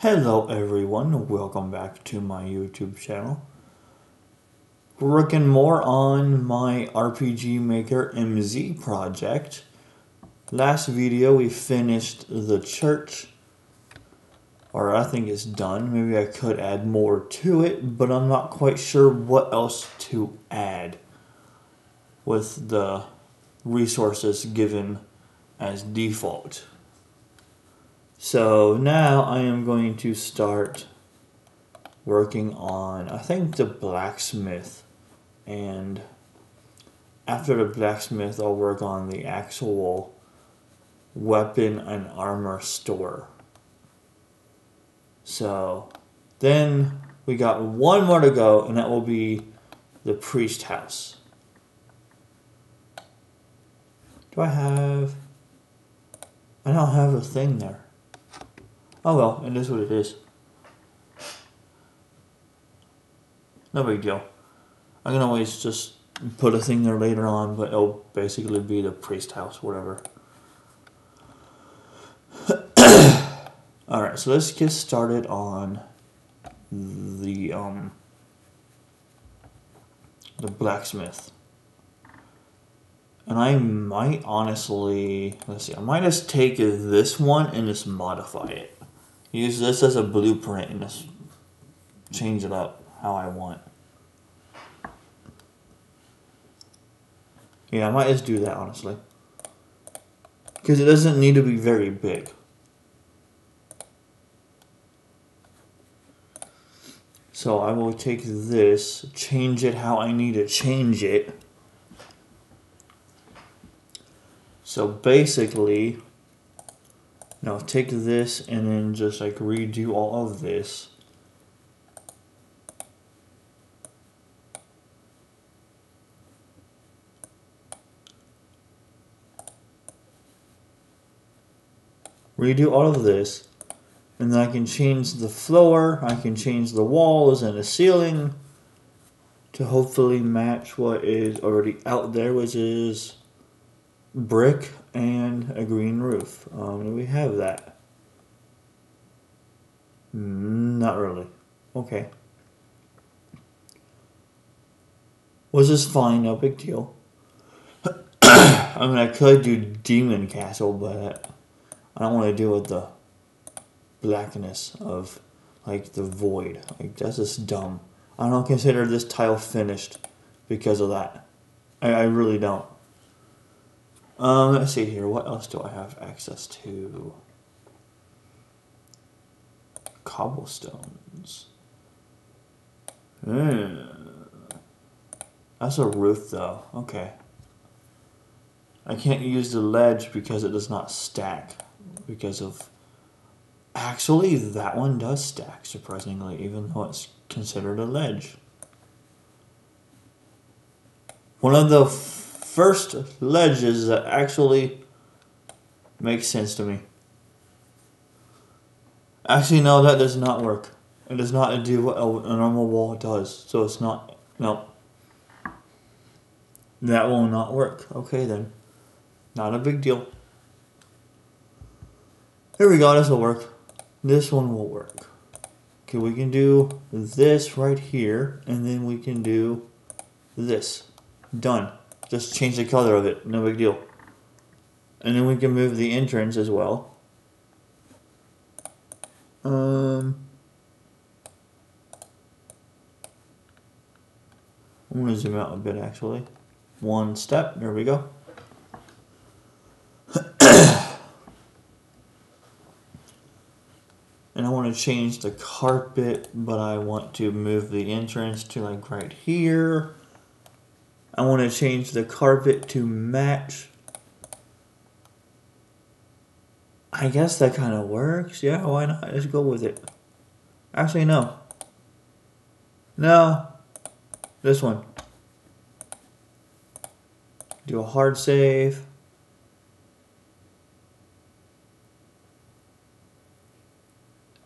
Hello everyone, welcome back to my YouTube channel. Working more on my RPG Maker MZ project. Last video we finished the church, or I think it's done. Maybe I could add more to it, but I'm not quite sure what else to add with the resources given as default. So now I am going to start working on, I think, the blacksmith. And after the blacksmith, I'll work on the actual weapon and armor store. So then we got one more to go, and that will be the priest house. Do I have. I don't have a thing there. Oh well, it is what it is. No big deal. I can always just put a thing there later on, but it'll basically be the priest house, whatever. Alright, so let's get started on the um the blacksmith. And I might honestly let's see, I might just take this one and just modify it. Use this as a blueprint and just change it up how I want. Yeah, I might just do that honestly. Because it doesn't need to be very big. So I will take this, change it how I need to change it. So basically, now take this and then just like redo all of this. Redo all of this and then I can change the floor, I can change the walls and the ceiling to hopefully match what is already out there which is brick and a green roof. Um, do we have that? Not really. Okay. Was this fine? No big deal. I mean, I could do Demon Castle, but I don't want to deal with the blackness of like the void. Like that's just dumb. I don't consider this tile finished because of that. I, I really don't. Um, let's see here. What else do I have access to? Cobblestones. Mm. That's a roof, though. Okay. I can't use the ledge because it does not stack. Because of. Actually, that one does stack, surprisingly, even though it's considered a ledge. One of the first ledges that actually makes sense to me. Actually, no, that does not work. It does not do what a normal wall does. So it's not. No. That will not work. Okay, then. Not a big deal. Here we go. This will work. This one will work. Okay, we can do this right here, and then we can do this. Done. Just change the color of it, no big deal. And then we can move the entrance as well. Um, I'm going to zoom out a bit actually. One step, there we go. and I want to change the carpet, but I want to move the entrance to like right here. I want to change the carpet to match. I guess that kind of works. Yeah, why not? Let's go with it. Actually, no. No. This one. Do a hard save.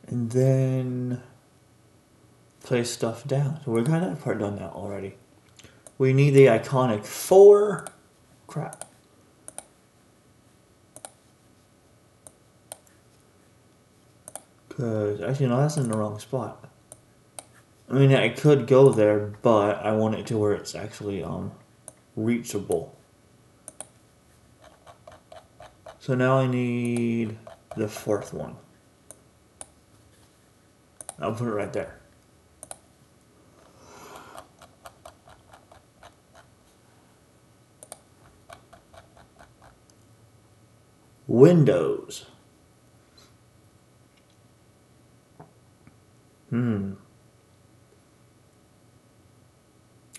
And then place stuff down. So we got that part done now already. We need the iconic four. Crap. Cause actually no, that's in the wrong spot. I mean, I could go there, but I want it to where it's actually um reachable. So now I need the fourth one. I'll put it right there. Windows. Hmm.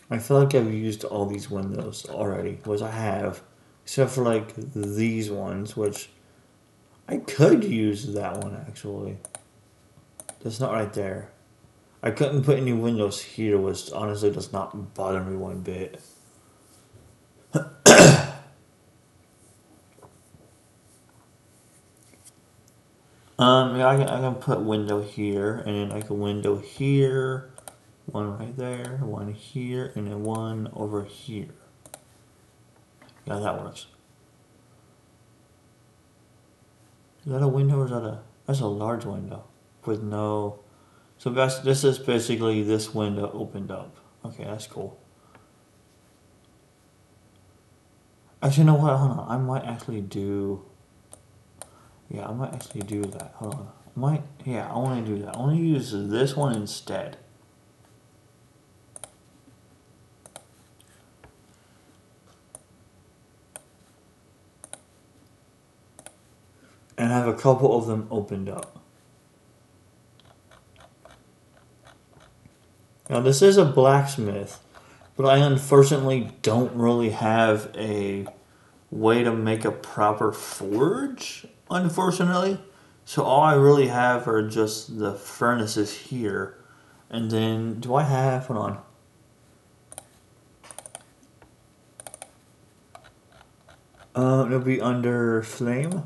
I feel like I've used all these windows already, which I have, except for like these ones, which I could use that one actually. That's not right there. I couldn't put any windows here, which honestly does not bother me one bit. Um, yeah, I can, I can put window here, and then I can window here, one right there, one here, and then one over here. Yeah, that works. Is that a window or is that a? That's a large window with no. So that's, this is basically this window opened up. Okay, that's cool. Actually, you know what? Hold on. I might actually do. Yeah, I might actually do that. Hold on. Might. Yeah, I want to do that. I want to use this one instead. and have a couple of them opened up. Now, this is a blacksmith, but I unfortunately don't really have a way to make a proper forge, unfortunately. So, all I really have are just the furnaces here. And then, do I have, hold on. Uh, it'll be under flame.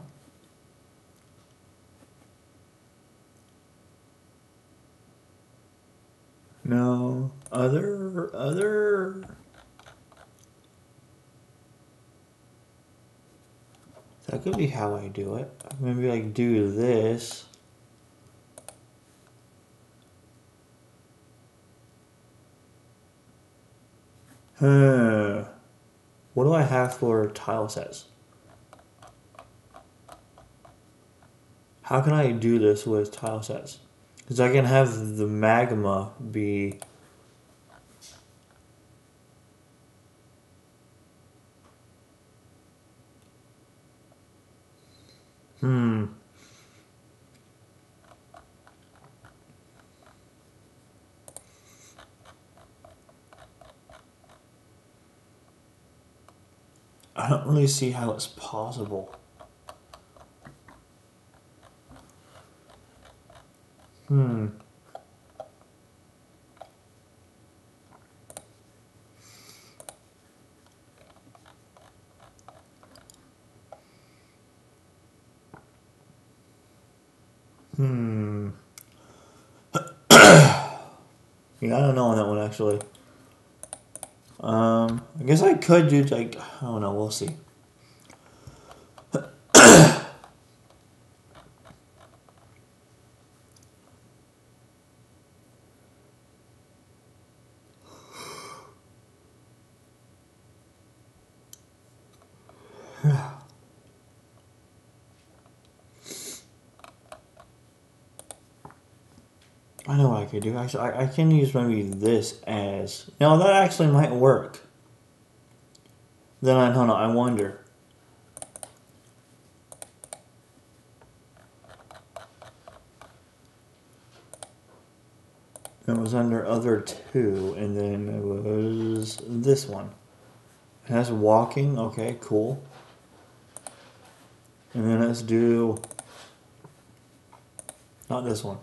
No. Other, other. That could be how I do it. Maybe like do this. Huh. What do I have for tile sets? How can I do this with tile sets? Because I can have the magma be. Hmm. I don't really see how it's possible. Hmm. yeah, I don't know on that one actually. Um, I guess I could do like I don't know. We'll see. I know what I could do. Actually, I, I can use maybe this as. No, that actually might work. Then I don't know. I wonder. It was under other two, and then it was this one. It has walking. Okay, cool. And then let's do. Not this one.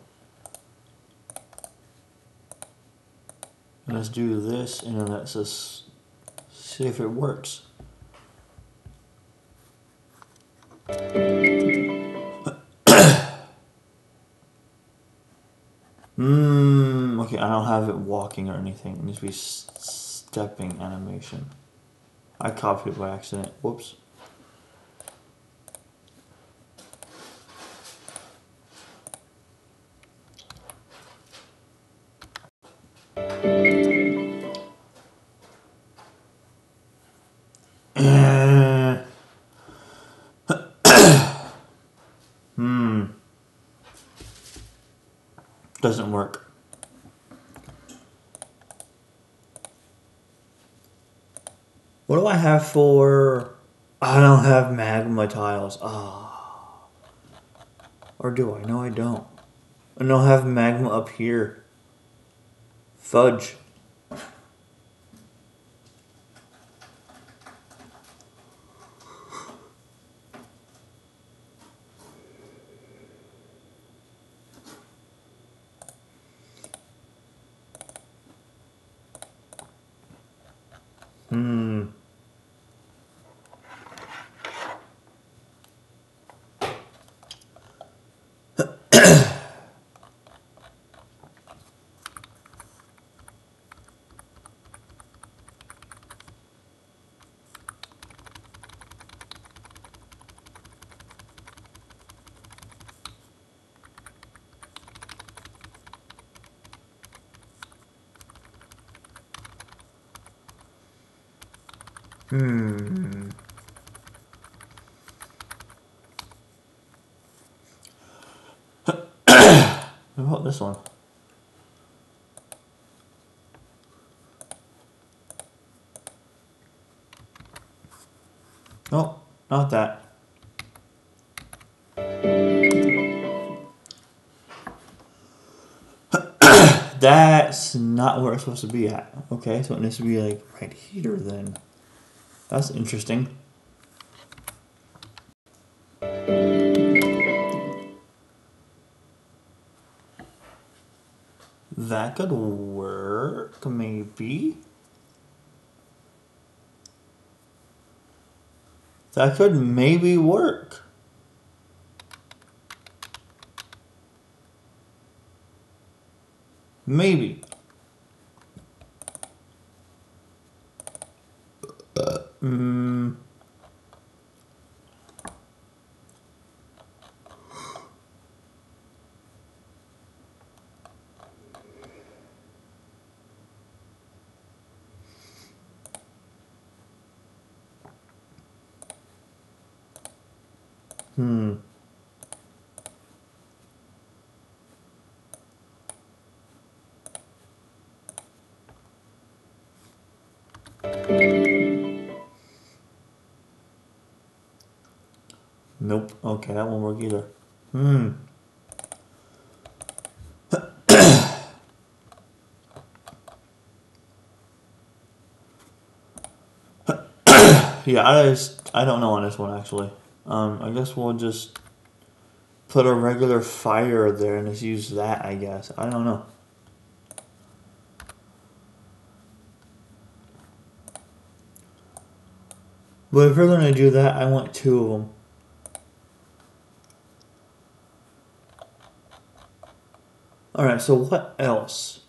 Let's do this, and let's see if it works. Hmm. okay, I don't have it walking or anything. It needs to be stepping animation. I copied it by accident. Whoops. Doesn't work. What do I have for... I don't have magma tiles. Ah. Or do I? No, I don't. I don't have magma up here. Fudge. Hmm. what about this one? No, not that. That's not where it's supposed to be at. Okay, so it needs to be like right here then. That's interesting. That could work, maybe. That could maybe work. Maybe. Hmm. Nope. Okay, that won't work either. Hmm. yeah, I just I don't know on this one actually. Um, I guess we'll just put a regular fire there and just use that. I guess I don't know. But if we're gonna do that, I want two of them. Alright, so what else?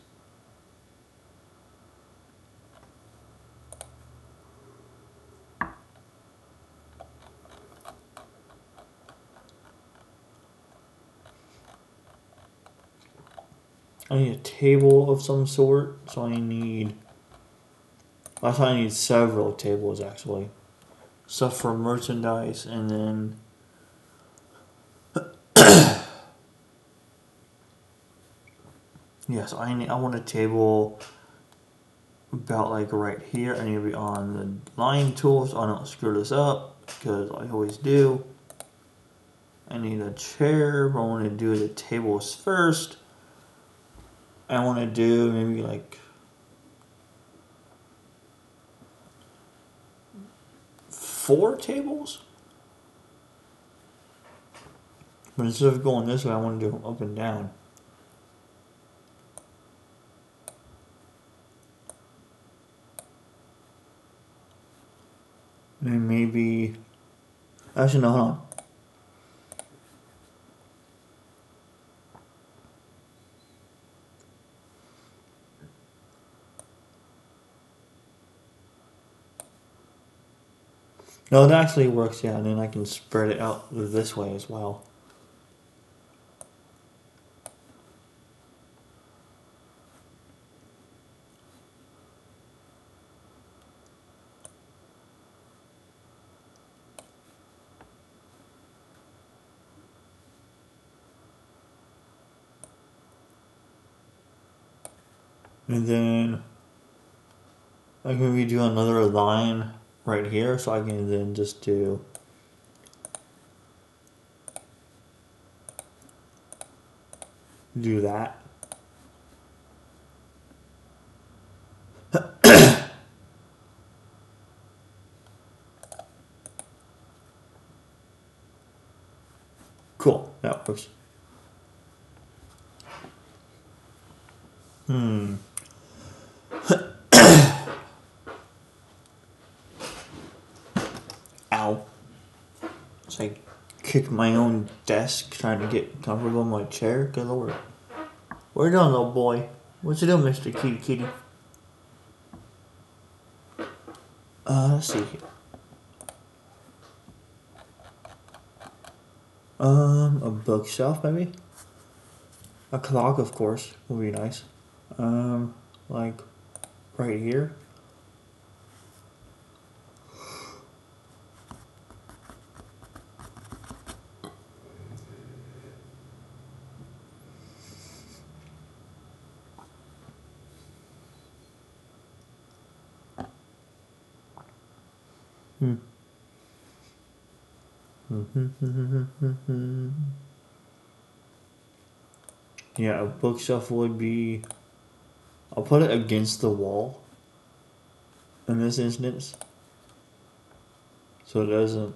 I need a table of some sort, so I need. That's why I need several tables actually. Stuff for merchandise, and then Yes, I need. I want a table about like right here. I need to be on the line tool so I don't screw this up because I always do. I need a chair, but I want to do the tables first. I want to do maybe like four tables. But instead of going this way, I want to do up and down. And maybe. Actually, no, hold on. No, it actually works, yeah, and then I can spread it out this way as well. And then I can maybe do another line right here so I can then just do do that. cool, that works. Hmm. Ow. So I kicked my own desk trying to get comfortable in my chair. Good lord. Where you doing, little boy? What you doing, Mr. Kitty Kitty? Uh, let's see here. Um, a bookshelf maybe? A clock, of course, would be nice. Um, like right here. Hmm. Yeah, a bookshelf would be. I'll put it against the wall in this instance so it doesn't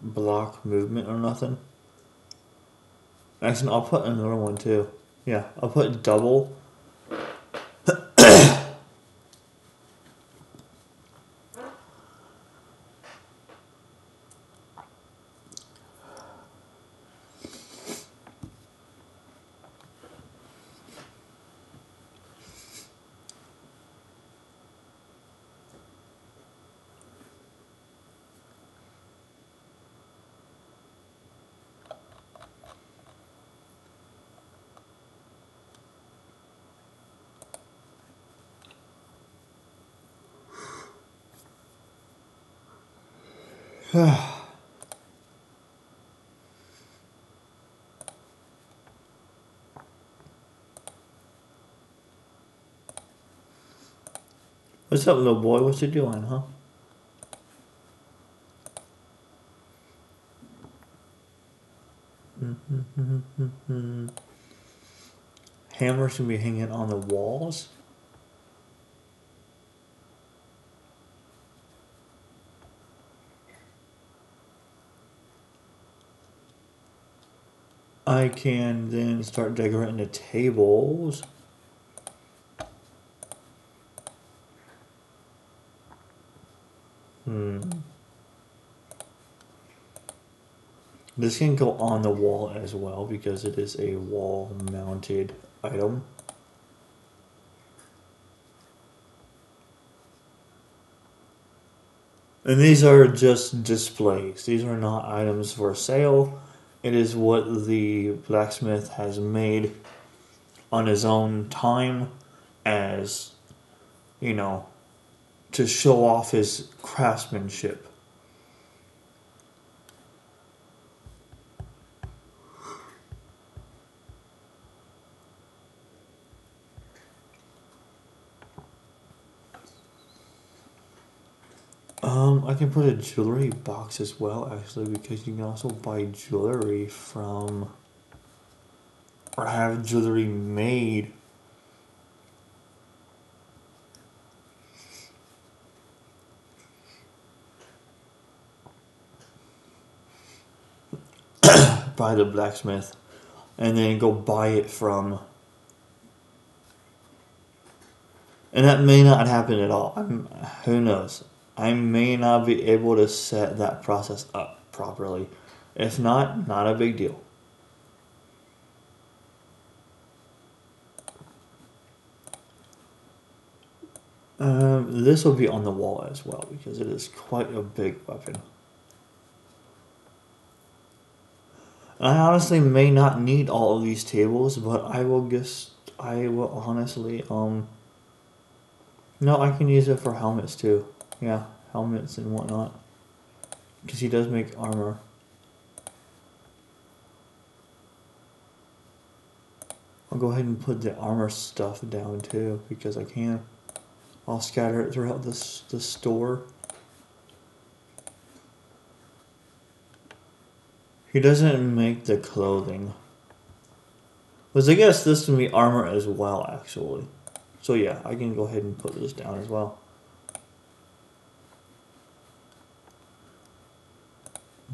block movement or nothing. Actually, I'll put another one too. Yeah, I'll put double What's up, little boy? What you doing, huh? Mm-hmm, mm-hmm, mm-hmm. Hammers can be hanging on the walls. I can then start decorating the tables. Hmm. This can go on the wall as well because it is a wall mounted item. And these are just displays. These are not items for sale. It is what the blacksmith has made on his own time as, you know, to show off his craftsmanship. Um, I can put a jewelry box as well, actually, because you can also buy jewelry from, or have jewelry made. by the blacksmith, and then go buy it from. And that may not happen at all. I'm, who knows? I may not be able to set that process up properly. If not, not a big deal. Um, this will be on the wall as well because it is quite a big weapon. I honestly may not need all of these tables, but I will just, I will honestly, um, no, I can use it for helmets too yeah, helmets and whatnot. Because he does make armor. I'll go ahead and put the armor stuff down too because I can. I'll scatter it throughout this the store. He doesn't make the clothing. Because I guess this can be armor as well, actually. So yeah, I can go ahead and put this down as well.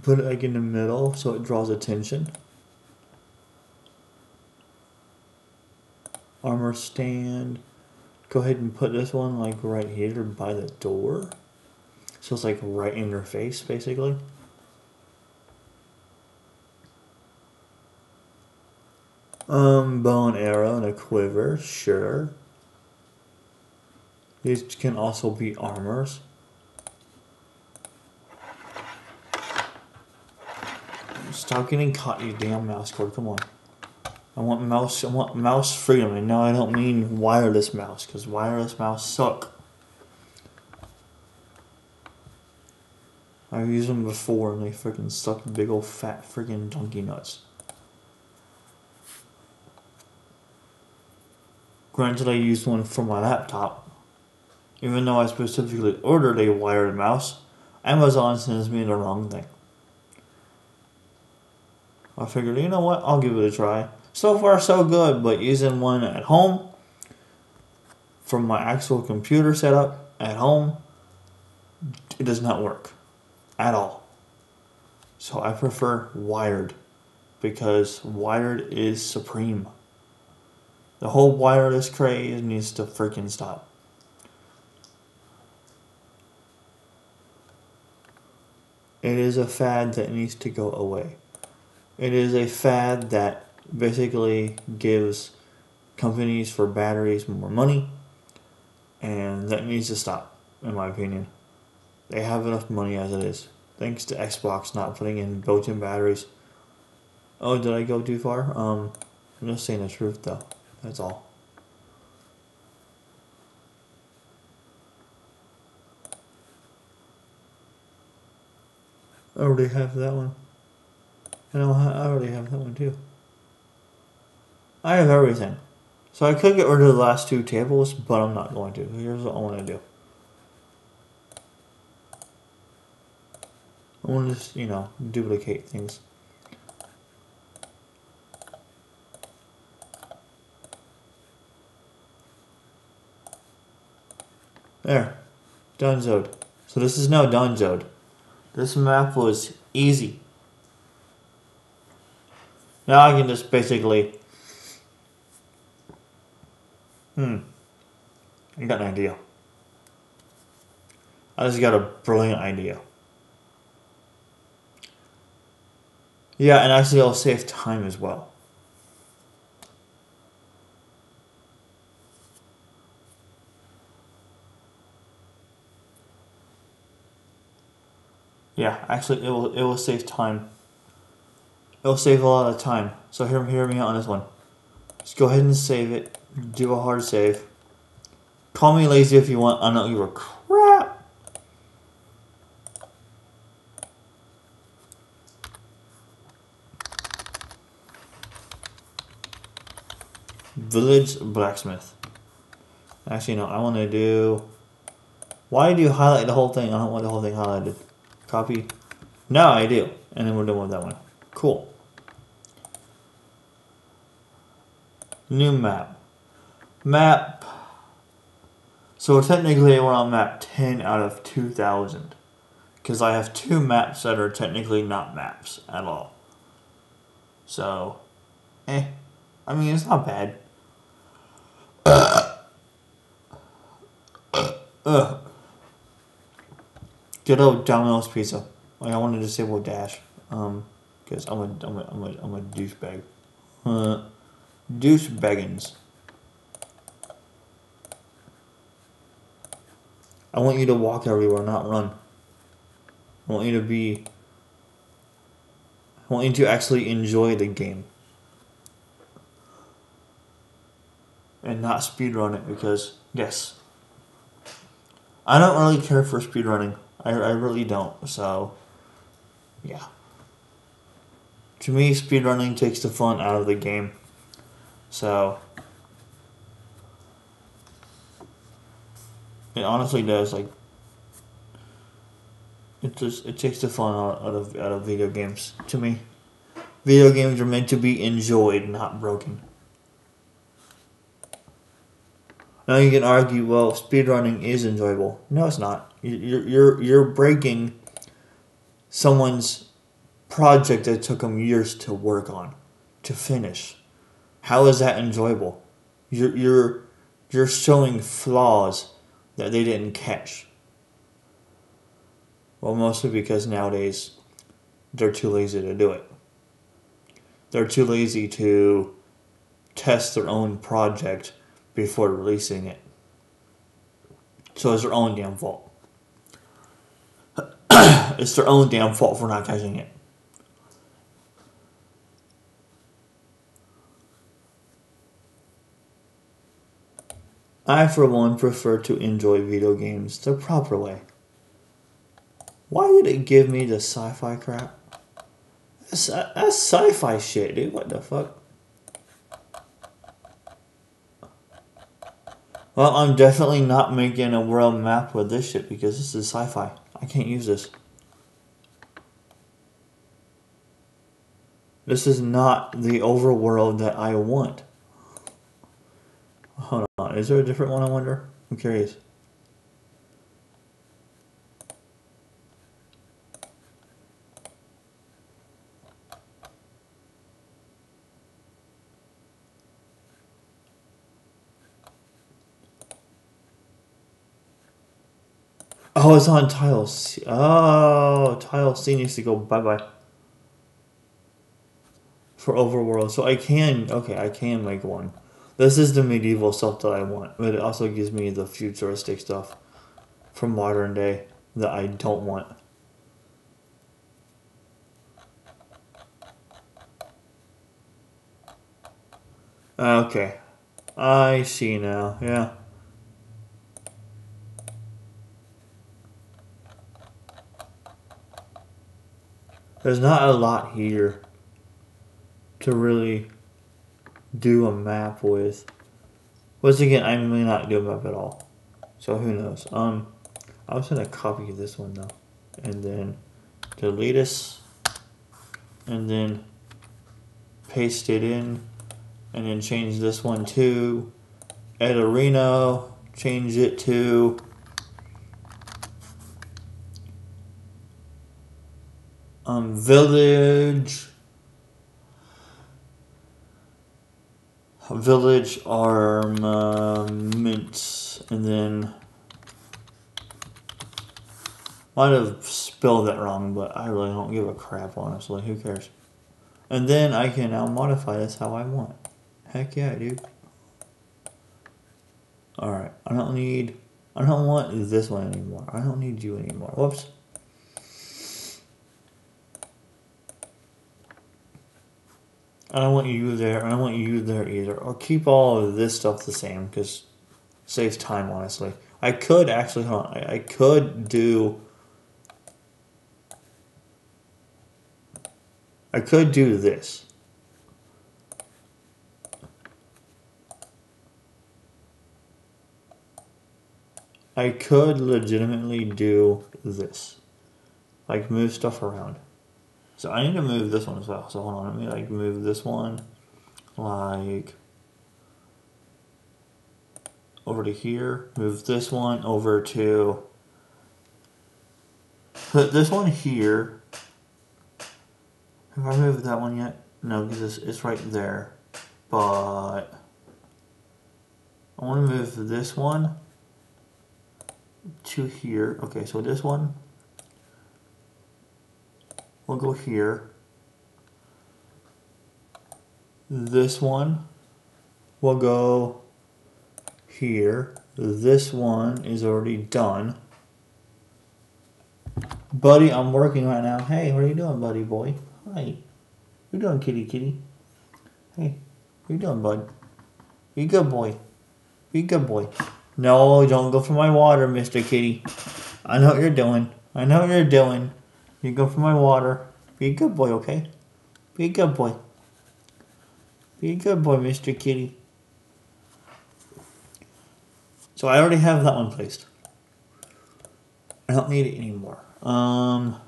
Put it like in the middle so it draws attention. Armor stand. Go ahead and put this one like right here by the door. So it's like right in your face, basically. Um, bow and arrow and a quiver, sure. These can also be armors. Stop getting caught, you damn mouse cord. Come on. I want mouse. I want mouse freedom, and no, I don't mean wireless mouse, because wireless mouse suck. I've used them before, and they freaking suck big old fat freaking donkey nuts. Granted, I used one for my laptop. Even though I specifically ordered a wired mouse, Amazon sends me the wrong thing. I figured, you know what, I'll give it a try. So far, so good, but using one at home from my actual computer setup at home, it does not work at all. So I prefer wired because wired is supreme. The whole wireless craze needs to freaking stop. It is a fad that needs to go away. It is a fad that basically gives companies for batteries more money, and that needs to stop, in my opinion. They have enough money as it is, thanks to Xbox not putting in built in batteries. Oh, did I go too far? Um, I'm just saying the truth though. That's all. I already have that one. And I already have that one too. I have everything. So I could get rid of the last two tables, but I'm not going to. Here's what I want to do. I want to just, you know, duplicate things. There. Dunzode. So this is now Dunzode. This map was easy. Now I can just basically... Hmm. I got an idea. I just got a brilliant idea. Yeah, and actually it'll save time as well. Yeah, actually, it will it will save time. It will save a lot of time. So hear, hear me out on this one. Just go ahead and save it. Do a hard save. Call me lazy if you want. I know you were crap. Village blacksmith. Actually, no. I want to do. Why do you highlight the whole thing? I don't want the whole thing highlighted. Copy. No, I do. And then we're done with that one. Cool. New map. Map. So technically we're on map 10 out of 2000. Because I have two maps that are technically not maps at all. So, eh. I mean, it's not bad. Ugh. Good old Domino's pizza. Like I want to disable dash. Um, because I'm a I'm a I'm a I'm a douchebag. Uh, douchebaggins. I want you to walk everywhere, not run. I want you to be. I want you to actually enjoy the game. And not speedrun it because, yes. I don't really care for speedrunning. I, I really don't. So, yeah. To me, speedrunning takes the fun out of the game. So it honestly does like it just it takes the fun out, of out of video games to me. Video games are meant to be enjoyed, not broken. Now you can argue, well, speedrunning is enjoyable. No, it's not. You're you're you're breaking someone's project that took them years to work on, to finish. How is that enjoyable? You're you're you're showing flaws that they didn't catch. Well, mostly because nowadays they're too lazy to do it. They're too lazy to test their own project before releasing it. So it's their own damn fault. it's their own damn fault for not catching it. I, for one, prefer to enjoy video games the proper way. Why did it give me the sci fi crap? That's, that's sci fi shit, dude. What the fuck? Well, I'm definitely not making a world map with this shit because this is sci fi. I can't use this. This is not the overworld that I want. Hold on. Is there a different one, I wonder? I'm curious. Oh, it's on tile C. Oh, tile C needs to go bye bye. For overworld. So I can, okay, I can make one. This is the medieval stuff that I want, but it also gives me the futuristic stuff from modern day that I don't want. Okay. I see now, yeah. There's not a lot here to really do a map with. Once again, I may not do a map at all. So who knows? Um, I was gonna copy this one though, and then delete this, and then paste it in, and then change this one to Ed Reno, change it to um, Village village armaments and then might have spelled that wrong but I really don't give a crap honestly. Who cares? And then I can now modify. This how I want. Heck yeah dude. Alright I don't need I don't want this one anymore. I don't need you anymore. Whoops I don't want you there. I don't want you there either. Or keep all of this stuff the same because saves time, honestly. I could actually, hold on, I, I could do. I could do this. I could legitimately do this. Like move stuff around. So I need to move this one as well. So hold on, let me like move this one like over to here. Move this one over to put this one here. Have I moved that one yet? No, because it's, it's right there. But I want to move this one to here. Okay, so this one we'll go here. This one will go here. This one is already done. Buddy, I'm working right now. Hey, what are you doing, buddy boy? Hi. What you doing, kitty kitty? Hey, what you doing, bud? Be good boy. Be good boy. No, don't go for my water, Mr. Kitty. I know what you're doing. I know what you're doing. You go for my water. Be a good boy, okay? Be a good boy. Be a good boy, Mr. Kitty. So I already have that one placed. I don't need it anymore. Um.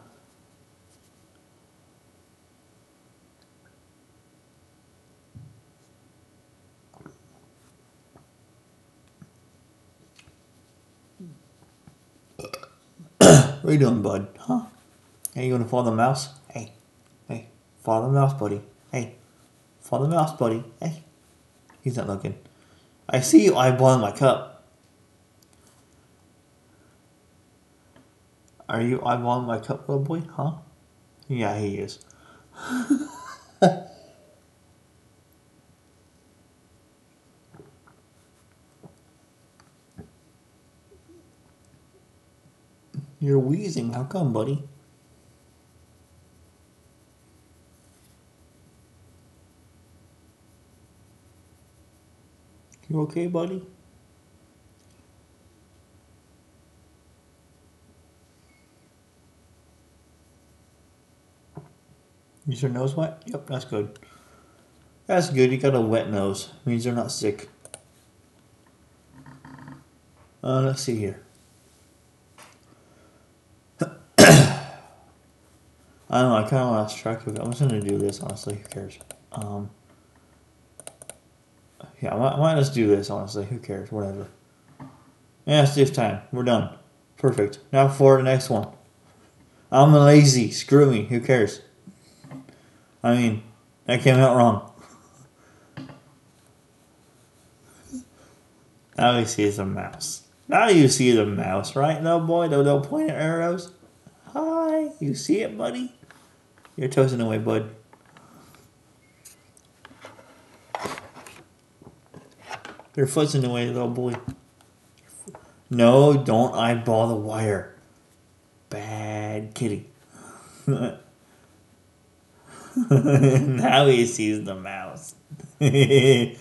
what are you doing, bud? Huh? Are you gonna follow the mouse? Hey, hey, follow the mouse, buddy. Hey, follow the mouse, buddy. Hey, he's not looking. I see you eyeballing my cup. Are you eyeballing my cup, little boy? Huh? Yeah, he is. You're wheezing. How come, buddy? You okay, buddy? Is your nose wet? Yep, that's good. That's good. You got a wet nose. Means you're not sick. Uh, let's see here. I don't know. I kind of lost track of it. I'm just gonna do this. Honestly, who cares? Um, yeah, why, might just do this. Honestly, who cares? Whatever. Yeah, it's this time. We're done. Perfect. Now for the next one. I'm lazy. Screw me. Who cares? I mean, that came out wrong. Now you see the mouse. Now you see the mouse, right? No boy, no no pointer arrows. Hi, you see it, buddy? You're toasting away, bud. You're fussing away, little boy. No, don't eyeball the wire. Bad kitty. now he sees the mouse.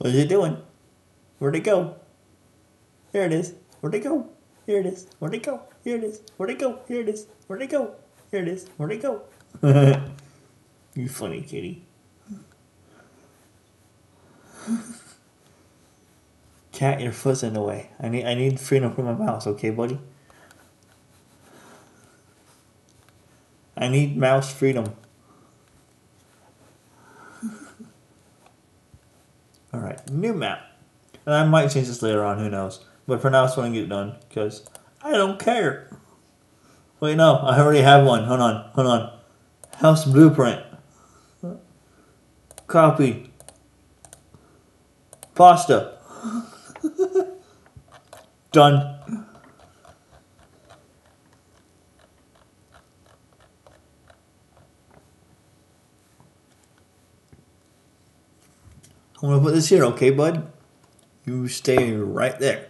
What is it doing? Where'd it go? Here it is. Where'd it go? Here it is. Where'd it go? Here it is. Where'd it go? Here it is. Where'd it go? Here it is. Where'd it go? you funny kitty. Cat, your foot's in the way. I need I need freedom from my mouse, okay, buddy? I need mouse freedom. Alright, new map. And I might change this later on, who knows. But for now, I just want to get it done, because I don't care. Wait, no, I already have one. Hold on, hold on. House blueprint. Copy. Pasta. Done. I'm gonna put this here, okay, bud? You stay right there.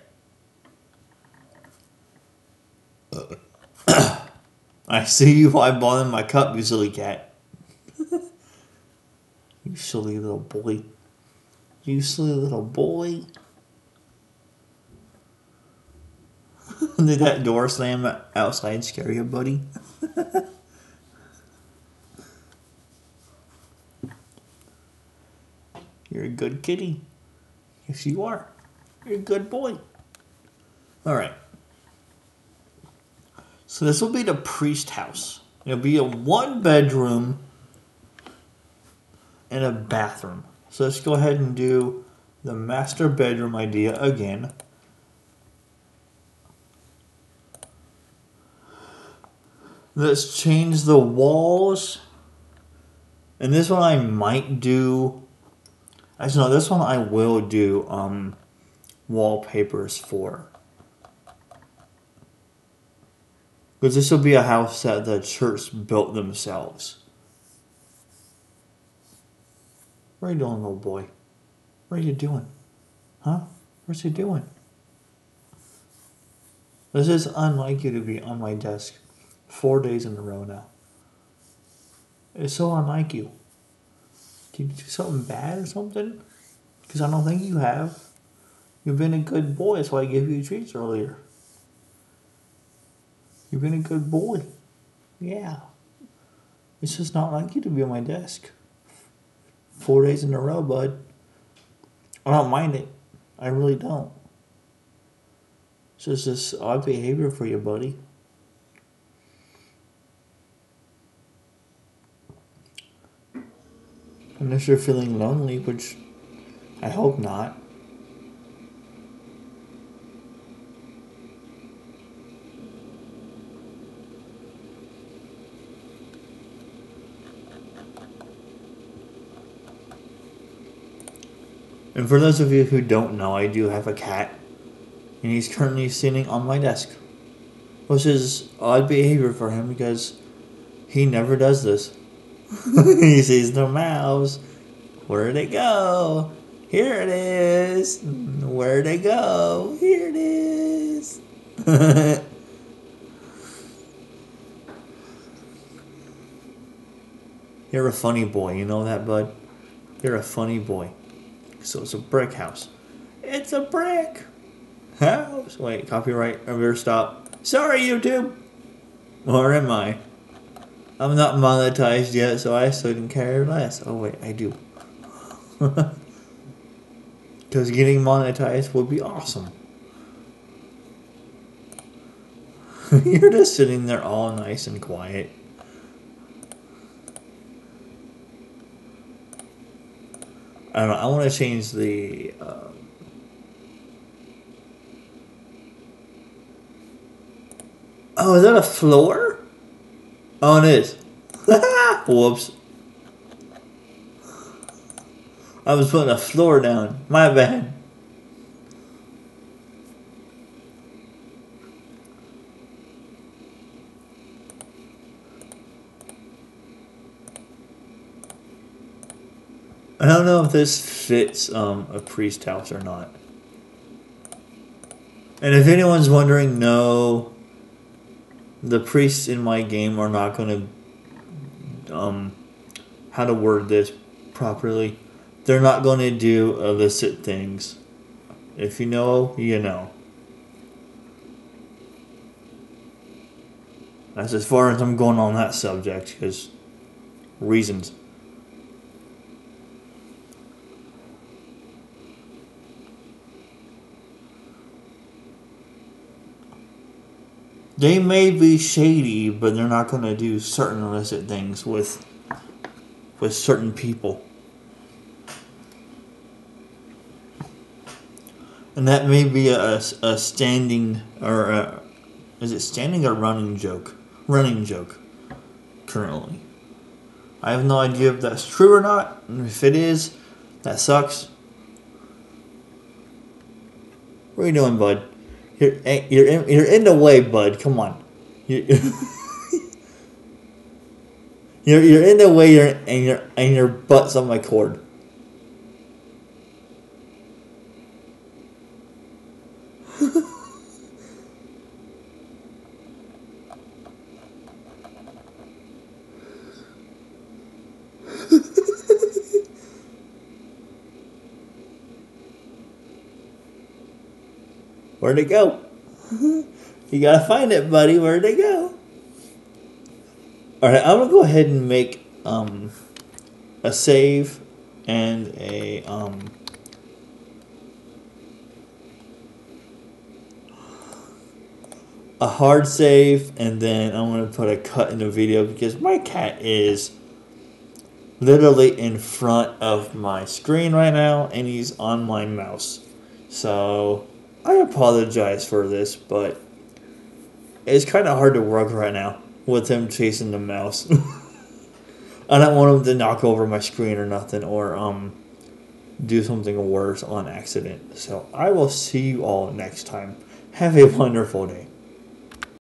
I see you Why eyeballing my cup, you silly cat. you silly little boy. You silly little boy. Did that door slam outside scare you, buddy? You're a good kitty. Yes, you are. You're a good boy. All right. So this will be the priest house. It'll be a one bedroom and a bathroom. So let's go ahead and do the master bedroom idea again. Let's change the walls. And this one I might do. Actually, no, this one I will do um, wallpapers for. Because this will be a house that the church built themselves. What are you doing, little boy? What are you doing? Huh? What's he doing? This is unlike you to be on my desk four days in a row now. It's so unlike you. Did you do something bad or something? Because I don't think you have. You've been a good boy, that's why I gave you treats earlier. You've been a good boy. Yeah. It's just not like you to be on my desk. Four days in a row, bud. I don't mind it. I really don't. It's just this odd behavior for you, buddy. Unless you're feeling lonely, which I hope not. And for those of you who don't know, I do have a cat, and he's currently sitting on my desk, which is odd behavior for him because he never does this. he sees the mouse. Where'd it go? Here it is. Where'd it go? Here it is. You're a funny boy, you know that, bud? You're a funny boy. So it's a brick house. It's a brick house. Wait, copyright. I better stop. Sorry, YouTube. Or am I? I'm not monetized yet, so I shouldn't care less. Oh wait, I do. Because getting monetized would be awesome. You're just sitting there all nice and quiet. I don't know. I want to change the. Um, oh, is that a floor? Oh, it is. Whoops. I was putting a floor down. My bad. I don't know if this fits um, a priest house or not. And if anyone's wondering, no, the priests in my game are not going to, um, how to word this properly. They're not going to do illicit things. If you know, you know. That's as far as I'm going on that subject, because reasons. They may be shady, but they're not going to do certain illicit things with with certain people. And that may be a, a standing or a, is it standing or running joke? Running joke currently. I have no idea if that's true or not. And if it is, that sucks. What are you doing, bud? You're eh, you're in, you're in the way, bud. Come on. You're, you're, you're in the way. You're and your and your butt's on my cord. Where'd it go? you gotta find it, buddy. Where'd it go? Alright, I'm gonna go ahead and make um, a save and a um, a hard save and then I'm gonna put a cut in the video because my cat is literally in front of my screen right now and he's on my mouse. So I apologize for this, but it's kind of hard to work right now with him chasing the mouse. I don't want him to knock over my screen or nothing, or um, do something worse on accident. So I will see you all next time. Have a wonderful day.